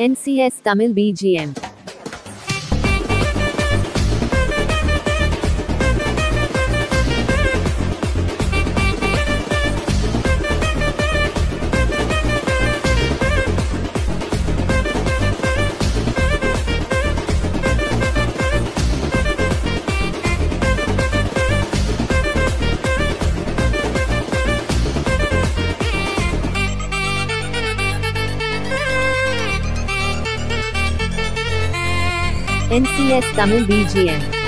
NCS Tamil BGM. NCS Tamil BGM.